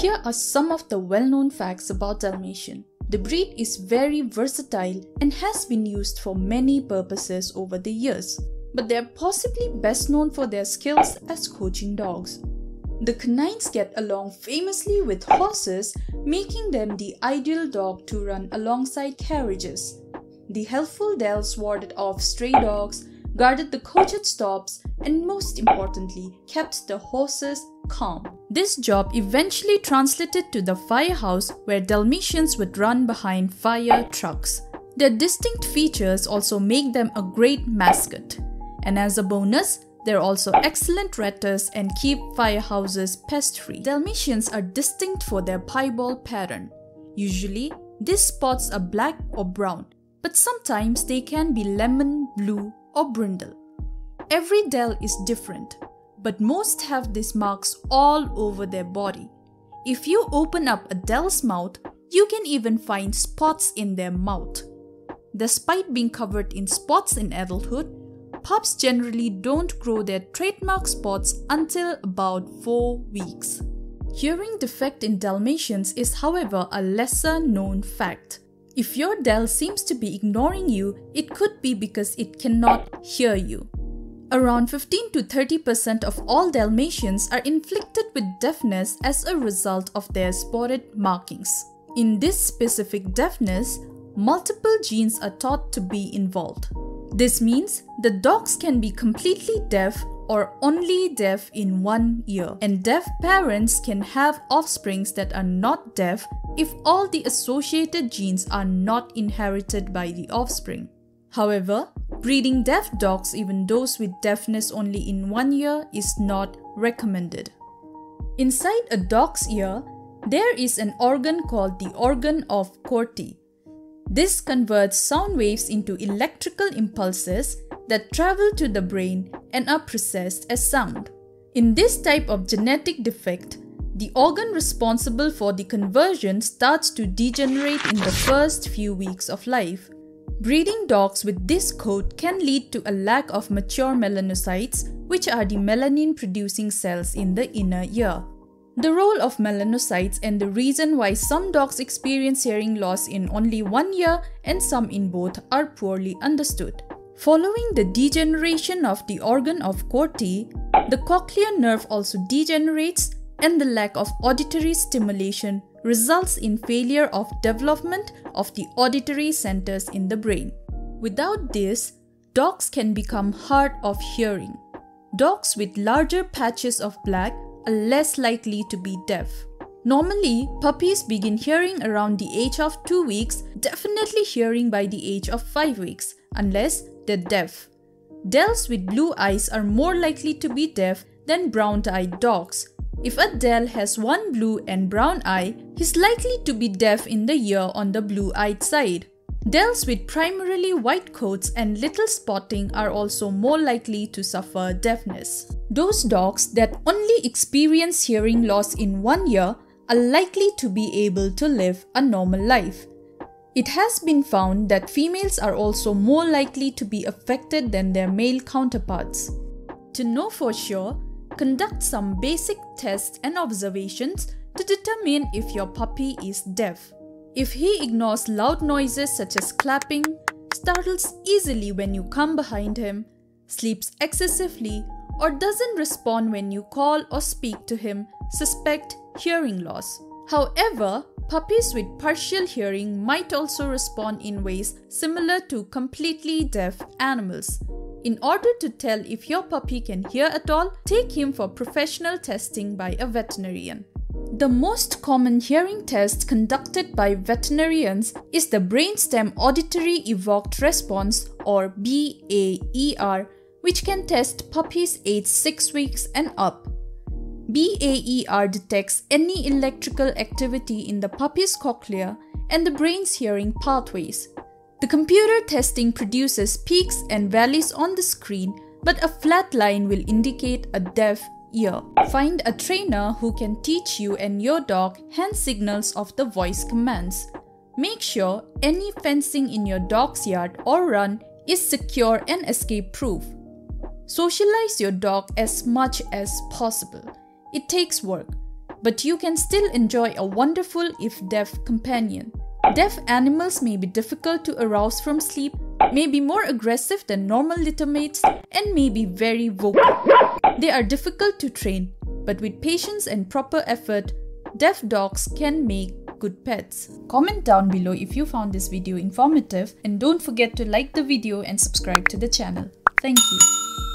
Here are some of the well-known facts about Dalmatian. The breed is very versatile and has been used for many purposes over the years, but they are possibly best known for their skills as coaching dogs. The canines get along famously with horses, making them the ideal dog to run alongside carriages. The helpful Dals warded off stray dogs, guarded the coached stops, and most importantly, kept the horses calm. This job eventually translated to the firehouse where Dalmatians would run behind fire trucks. Their distinct features also make them a great mascot. And as a bonus, they're also excellent ratters and keep firehouses pest-free. Dalmatians are distinct for their piebald pattern. Usually, these spots are black or brown, but sometimes they can be lemon, blue, or brindle. Every Dal is different, but most have these marks all over their body. If you open up a Dal's mouth, you can even find spots in their mouth. Despite being covered in spots in adulthood, pups generally don't grow their trademark spots until about 4 weeks. Hearing defect in Dalmatians is however a lesser known fact. If your Dal seems to be ignoring you, it could be because it cannot hear you. Around 15 to 30% of all Dalmatians are inflicted with deafness as a result of their spotted markings. In this specific deafness, multiple genes are thought to be involved. This means the dogs can be completely deaf or only deaf in one ear, and deaf parents can have offsprings that are not deaf if all the associated genes are not inherited by the offspring. However, breeding deaf dogs, even those with deafness only in one ear, is not recommended. Inside a dog's ear, there is an organ called the organ of Corti. This converts sound waves into electrical impulses that travel to the brain and are processed as sound. In this type of genetic defect, the organ responsible for the conversion starts to degenerate in the first few weeks of life. Breeding dogs with this coat can lead to a lack of mature melanocytes, which are the melanin producing cells in the inner ear. The role of melanocytes and the reason why some dogs experience hearing loss in only one ear and some in both are poorly understood. Following the degeneration of the organ of Corti, the cochlear nerve also degenerates and the lack of auditory stimulation results in failure of development of the auditory centers in the brain. Without this, dogs can become hard of hearing. Dogs with larger patches of black are less likely to be deaf. Normally, puppies begin hearing around the age of 2 weeks, definitely hearing by the age of 5 weeks, unless they're deaf. Dals with blue eyes are more likely to be deaf than brown-eyed dogs, if a Dal has one blue and brown eye, he's likely to be deaf in the ear on the blue-eyed side. Dals with primarily white coats and little spotting are also more likely to suffer deafness. Those dogs that only experience hearing loss in one ear are likely to be able to live a normal life. It has been found that females are also more likely to be affected than their male counterparts. To know for sure, conduct some basic tests and observations to determine if your puppy is deaf. If he ignores loud noises such as clapping, startles easily when you come behind him, sleeps excessively, or doesn't respond when you call or speak to him, suspect hearing loss. However, puppies with partial hearing might also respond in ways similar to completely deaf animals. In order to tell if your puppy can hear at all, take him for professional testing by a veterinarian. The most common hearing test conducted by veterinarians is the brainstem auditory evoked response or BAER, which can test puppies aged 6 weeks and up. BAER detects any electrical activity in the puppy's cochlea and the brain's hearing pathways. The computer testing produces peaks and valleys on the screen, but a flat line will indicate a deaf ear. Find a trainer who can teach you and your dog hand signals of the voice commands. Make sure any fencing in your dog's yard or run is secure and escape proof. Socialize your dog as much as possible. It takes work. but you can still enjoy a wonderful if deaf companion. Deaf animals may be difficult to arouse from sleep, may be more aggressive than normal littermates, and may be very vocal. They are difficult to train, but with patience and proper effort, deaf dogs can make good pets. Comment down below if you found this video informative and don't forget to like the video and subscribe to the channel. Thank you.